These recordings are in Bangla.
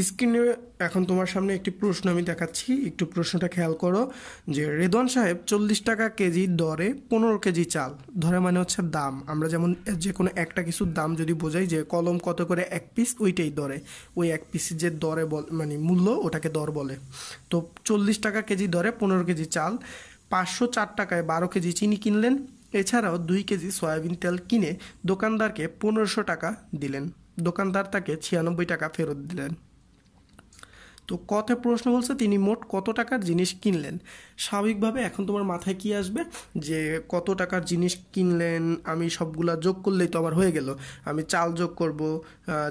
স্ক্রিনে এখন তোমার সামনে একটি প্রশ্ন আমি দেখাচ্ছি। একটু প্রশ্নটা খেয়াল করো যে রেদন সাহেব চল্লিশ টাকা কেজি দরে পনেরো কেজি চাল। ধরে মানে হচ্ছে দাম। আমরা যেমন যে কোনো একটা কিছুর দাম যদি বোঝাই যে কলম কত করে এক পিস ওইটাই দরে। ওই এক পিসের যে দরে বল মানে মূল্য ওটাকে দর বলে। তো চল্লিশ টাকা কেজি দরে পনেরো কেজি চাল, পাঁচশো চার টাকায় বারো কেজি চিনি কিনলেন। এছাড়াও দুই কেজি সয়াবিন তেল কিনে দোকানদারকে পনেরোশো টাকা দিলেন। দোকানদার তাকে ছিয়ানব্বই টাকা ফেরত দিলেন। তো কথা প্রশ্ন বলছে, তিনি মোট কত টাকার জিনিস কিনলেন? স্বাভাবিকভাবে এখন তোমার মাথায় কি আসবে? যে কত টাকার জিনিস কিনলেন, আমি সবগুলা যোগ করলেই তো আমার হয়ে গেল। আমি চাল যোগ করব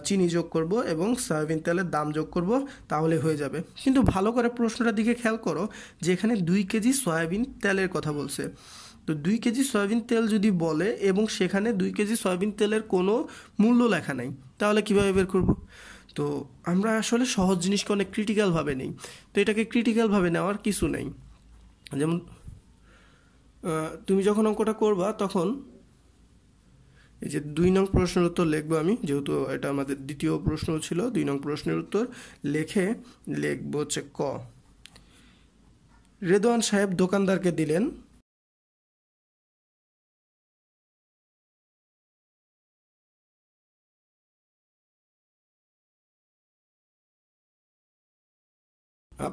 চিনি যোগ করব এবং সয়াবিন তেলের দাম যোগ করব, তাহলে হয়ে যাবে। কিন্তু ভালো করে প্রশ্নটার দিকে খেয়াল করো যে এখানে দুই কেজি সয়াবিন তেলের কথা বলছে। তো দুই কেজি সয়াবিন তেল যদি বলে এবং সেখানে দুই কেজি সয়াবিন তেলের কোনো মূল্য লেখা নাই, তাহলে কীভাবে বের করব? তো আমরা আসলে সহজ জিনিসকে অনেক ক্রিটিক্যালভাবে নেই। তো এটাকে ক্রিটিক্যালভাবে নেওয়ার কিছু নেই। যেমন তুমি যখন অঙ্কটা করবা, তখন এই যে দুই নং প্রশ্নের উত্তর লিখব আমি, যেহেতু এটা আমাদের দ্বিতীয় প্রশ্ন ছিল, দুই নং প্রশ্নের উত্তর লেখে লিখব হচ্ছে ক। রেদওয়ান সাহেব দোকানদারকে দিলেন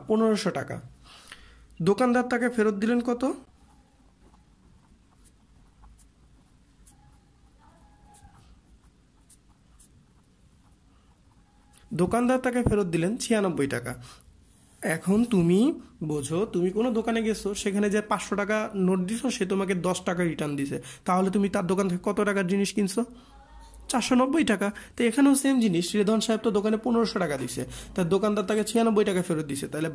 পনেরোশো টাকা। দোকানদার তাকে ফেরত দিলেন কত? দোকানদার তাকে ফেরত দিলেন ছিয়ানব্বই টাকা। এখন তুমি বোঝো, তুমি কোনো দোকানে গেছো, সেখানে যে পাঁচশো টাকা নোট দিছো, সে তোমাকে দশ টাকা রিটার্ন দিছে। তাহলে তুমি তার দোকান থেকে কত টাকার জিনিস কিনছো? চারশো নব্বই টাকা। তো এখানেও সেম জিনিস। রেধন সাহেব তো দোকানে পনেরোশো টাকা দিছে। তার দোকানদার তাকে ছিয়ানব্বই টাকা ফেরত দিছে। তাহলে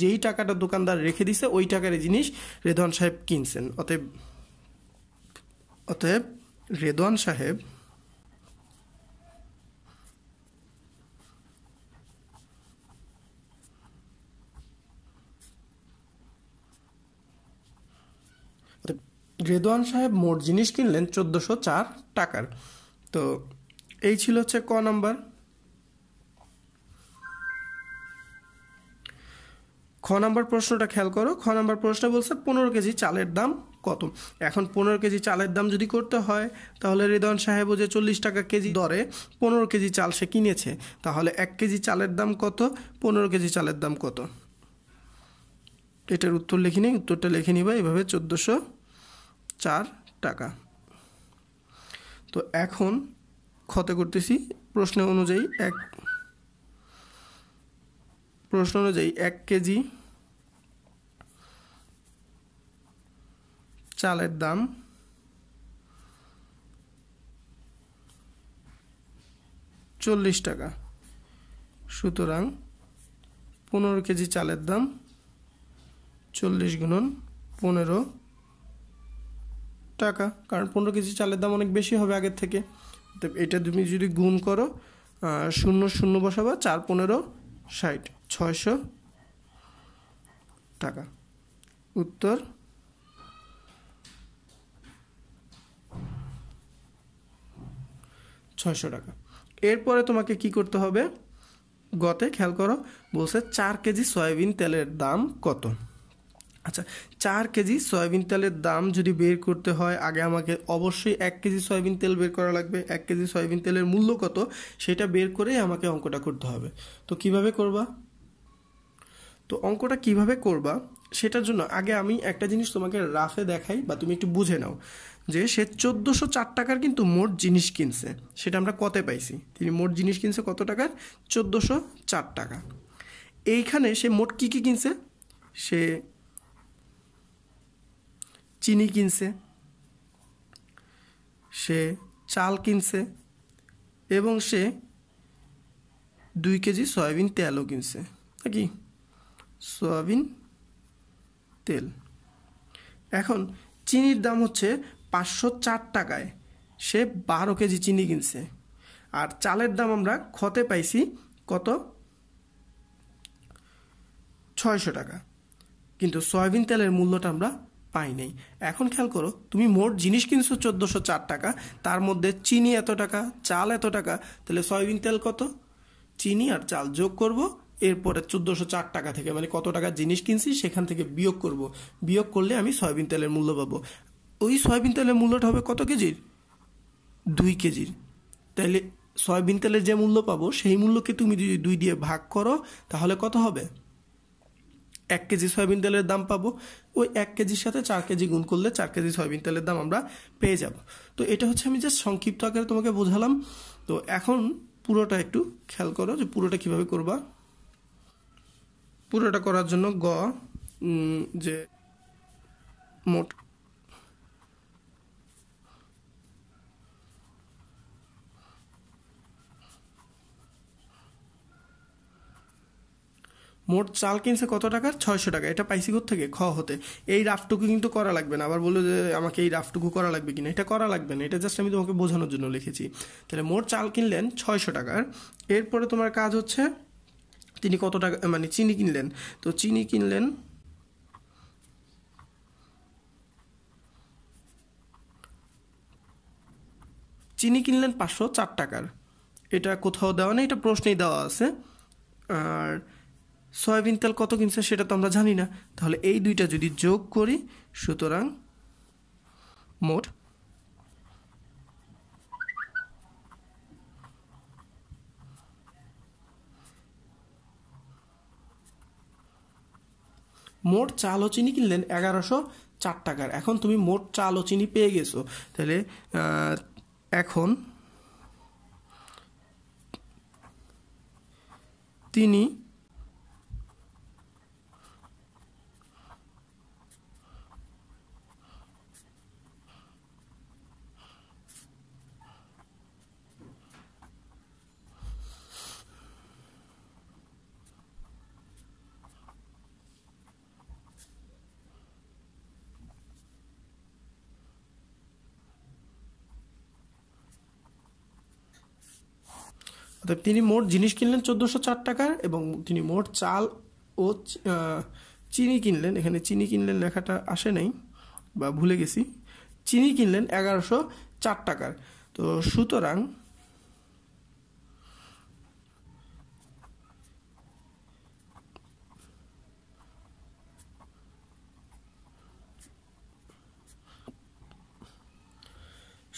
যেই টাকাটা দোকানদার রেখে দিছে, ওই টাকার জিনিস রেদওয়ান সাহেব কিনছেন। অতএব অতএব রেদওয়ান সাহেব রেদওয়ান সাহেব মোট জিনিস কিনলেন চোদ্দোশো চার টাকার। তো এই ছিল হচ্ছে ক নাম্বার। খ নাম্বার প্রশ্নটা খেয়াল করো। খ নাম্বার প্রশ্ন বলছে পনেরো কেজি চালের দাম কত? এখন পনেরো কেজি চালের দাম যদি করতে হয়, তাহলে রেদওয়ান সাহেবও যে চল্লিশ টাকা কেজি দরে পনেরো কেজি চাল সে কিনেছে। তাহলে এক কেজি চালের দাম কত? পনেরো কেজি চালের দাম কত? এটার উত্তর লিখিনি উত্তরটা লিখে নিবা এভাবে চোদ্দোশো চার টাকা। তো এখন ক্ষতে করতেছি প্রশ্ন অনুযায়ী এক, প্রশ্ন অনুযায়ী এক কেজি চালের দাম চল্লিশ টাকা। সুতরাং পনেরো কেজি চালের দাম চল্লিশ গুণন পনেরো টাকা, কারণ পনেরো কেজি চালের দাম অনেক বেশি হবে আগের থেকে। তো এটা তুমি যদি গুণ করো শূন্য শূন্য বসাবা, চার পনেরো ষাট, ছয়শো টাকা। উত্তর? ছয়শো টাকা। এরপরে তোমাকে কি করতে হবে? গতে খেয়াল করো, বলছে চার কেজি সয়াবিন তেলের দাম কত? আচ্ছা চার কেজি সয়াবিন তেলের দাম যদি বের করতে হয়, আগে আমাকে অবশ্যই এক কেজি সয়াবিন তেল বের করা লাগবে। এক কেজি সয়াবিন তেলের মূল্য কত? সেটা বের করেই আমাকে অঙ্কটা করতে হবে। তো কীভাবে করবা? তো অঙ্কটা কীভাবে করবা? সেটার জন্য আগে আমি একটা জিনিস তোমাকে রাফে দেখাই বা তুমি একটু বুঝে নাও। যে সে চোদ্দোশো চার টাকার কিন্তু মোট জিনিস কিনছে। সেটা আমরা কতে পাইছি। তিনি মোট জিনিস কিনছে কত টাকার? চোদ্দোশো চার টাকা। এইখানে সে মোট কী কী কিনছে? সে চিনি কিনছে, সে চাল কিনছে এবং সে দুই কেজি সয়াবিন তেলও কিনছে। নাকি? সয়াবিন তেল। এখন চিনির দাম হচ্ছে পাঁচশো চার টাকায়। সে বারো কেজি চিনি কিনছে। আর চালের দাম আমরা খতে পাইছি কত? ছয়শো টাকা। কিন্তু সয়াবিন তেলের মূল্যটা আমরা পাই নাই। এখন খেয়াল করো, তুমি মোট জিনিস কিনছো চোদ্দোশো চার টাকা, তার মধ্যে চিনি এত টাকা, চাল এত টাকা, তাহলে সয়াবিন তেল কত? চিনি আর চাল যোগ করব, এরপরে চোদ্দোশো চার টাকা থেকে মানে কত টাকা জিনিস কিনছি সেখান থেকে বিয়োগ করব। বিয়োগ করলে আমি সয়াবিন তেলের মূল্য পাবো। ওই সয়াবিন তেলের মূল্যটা হবে কত কেজির? দুই কেজির। তাইলে সয়াবিন তেলের যে মূল্য পাবো, সেই মূল্যকে তুমি যদি দুই দিয়ে ভাগ করো, তাহলে কত হবে? এক কেজি সয়াবিন তেলের দাম পাবো। ওই এক কেজির সাথে চার কেজি গুণ করলে চার কেজি সয়াবিন তেলের দাম আমরা পেয়ে যাব। তো এটা হচ্ছে আমি জাস্ট সংক্ষিপ্ত আকারে তোমাকে বোঝালাম। তো এখন পুরোটা একটু খেয়াল করো যে পুরোটা কীভাবে করবা। পুরোটা করার জন্য গ যে মোট মোট চাল কিনছে কত টাকার? ছয়শো টাকা। এটা পাইছি থেকে খ হতে। এই রাফটুকু কিন্তু করা লাগবে না। আবার বলল যে, আমাকে এই রাফটুকু করা লাগবে কিনা? এটা করা লাগবে না। এটা জাস্ট আমি তোমাকে বোঝানোর জন্য লিখেছি। তাহলে মোট চাল কিনলেন ছয়শো টাকার। এরপরে তোমার কাজ হচ্ছে, তিনি কত টাকা মানে চিনি কিনলেন। তো চিনি কিনলেন চিনি কিনলেন পাঁচশো চার টাকার। এটা কোথাও দেওয়া নেই, এটা প্রশ্নেই দেওয়া আছে। আর সয়াবিন তেল কত কিনছে সেটা তো আমরা জানি না। তাহলে এই দুইটা যদি যোগ করি, সুতরাং মোট মোট চাল ও চিনি কিনলেন এগারোশো চার টাকার। এখন তুমি মোট চাল ও চিনি পেয়ে গেছো। তাহলে এখন তিনি অর্থাৎ তিনি মোট জিনিস কিনলেন চোদ্দোশো চার টাকার এবং তিনি মোট চাল ও চিনি কিনলেন। এখানে চিনি কিনলেন লেখাটা আসে নাই বা ভুলে গেছি। চিনি কিনলেন এগারোশো চার টাকার। তো সুতরাং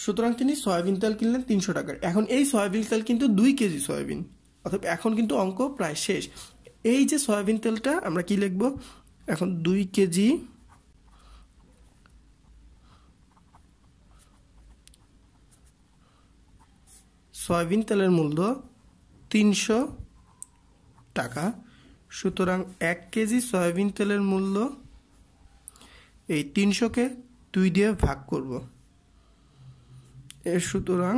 সুতরাং তিনি সয়াবিন তেল কিনলেন তিনশো টাকার। এখন এই সয়াবিন তেল কিন্তু দুই কেজি সয়াবিন। অর্থাৎ এখন কিন্তু অঙ্ক প্রায় শেষ। এই যে সয়াবিন তেলটা, আমরা কি লিখব? এখন দুই কেজি সয়াবিন তেলের মূল্য তিনশো টাকা। সুতরাং এক কেজি সয়াবিন তেলের মূল্য এই তিনশোকে দুই দিয়ে ভাগ করব। সুতরাং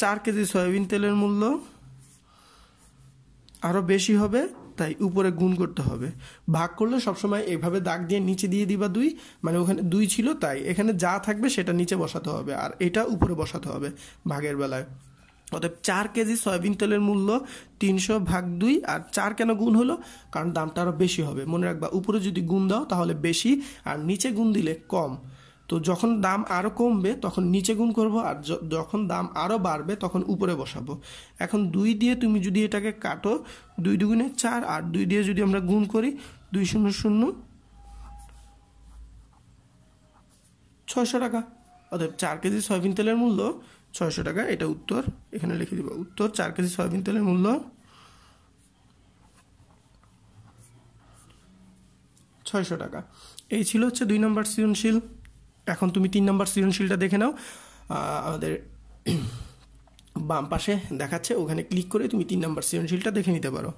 চার কেজি সয়াবিন তেলের মূল্য আরও বেশি হবে, তাই উপরে গুণ করতে হবে। ভাগ করলে সবসময় এভাবে দাগ দিয়ে নিচে দিয়ে দিবা দুই মানে ওখানে দুই ছিল, তাই এখানে যা থাকবে সেটা নিচে বসাতে হবে, আর এটা উপরে বসাতে হবে ভাগের বেলায়। অতএব চার কেজি সয়াবিন তেলের মূল্য তিনশো ভাগ দুই, আর চার কেন গুণ হলো? কারণ দামটা আরও বেশি হবে। মনে রাখবা, উপরে যদি গুণ দাও তাহলে বেশি, আর নিচে গুণ দিলে কম। তো যখন দাম আরও কমবে, তখন নিচে গুণ করব, আর যখন দাম আরও বাড়বে, তখন উপরে বসাবো। এখন দুই দিয়ে তুমি যদি এটাকে কাটো, দুই দুগুণে চার, আর দুই দিয়ে যদি আমরা গুণ করি, দুই শূন্য শূন্য ছয়শো টাকা। অর্থাৎ চার কেজি সয়াবিন তেলের মূল্য ছয়শো টাকা, এটা উত্তর। এখানে লিখে দিব, উত্তর চার কেজি সয়াবিন তেলের মূল্য ছয়শো টাকা। এই ছিল হচ্ছে দুই নম্বর সৃজনশীল। এখন তুমি তিন নম্বর সৃজনশীলটা দেখে নাও। আমাদের বাম পাশে দেখাচ্ছে, ওখানে ক্লিক করে তুমি তিন নম্বর সৃজনশীলটা দেখে নিতে পারো।